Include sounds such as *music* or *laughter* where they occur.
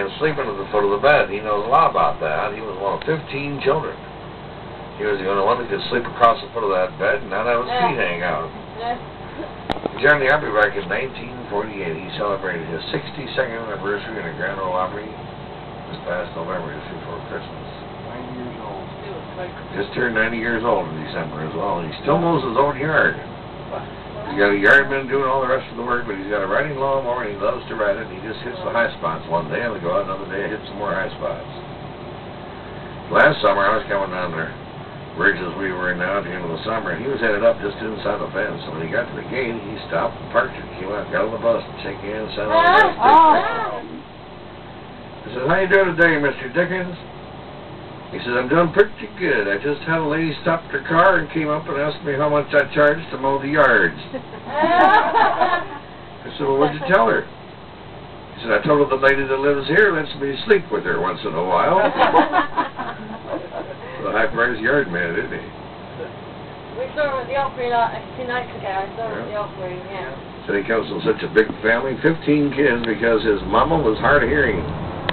and sleeping at the foot of the bed. He knows a lot about that. He was one of 15 children. He was the only one that could sleep across the foot of that bed and not have his feet hang out. He joined the Army back in 1948. He celebrated his 62nd anniversary in the Grand Ole Opry this past November, just before Christmas. 90 years old. Just turned 90 years old in December as well. and He still mows his own yard. *laughs* He's got a yardman doing all the rest of the work, but he's got a riding lawnmower and he loves to ride it. And he just hits the high spots one day and we go out another day and hit some more high spots. Last summer I was coming down there, bridges we were in now at the end of the summer, and he was headed up just inside the fence. And when he got to the gate, he stopped and parked it. Came out, got on the bus, and shook hands, sat on the ah, bus. Ah. Oh. I said, how you doing today, Mr. Dickens? He says, I'm doing pretty good. I just had a lady stop her car and came up and asked me how much I charged to mow the yards. *laughs* I said, well, what'd you tell her? He said, I told her the lady that lives here lets me sleep with her once in a while. *laughs* the high-priced yard man, isn't he? We saw him at the Opry like, uh, a few nights ago. I saw him at the. Opry, yeah. So he comes from such a big family, 15 kids, because his mama was hard of hearing.